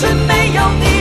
却没有你